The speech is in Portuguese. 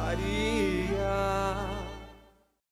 Maria.